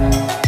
Thank you.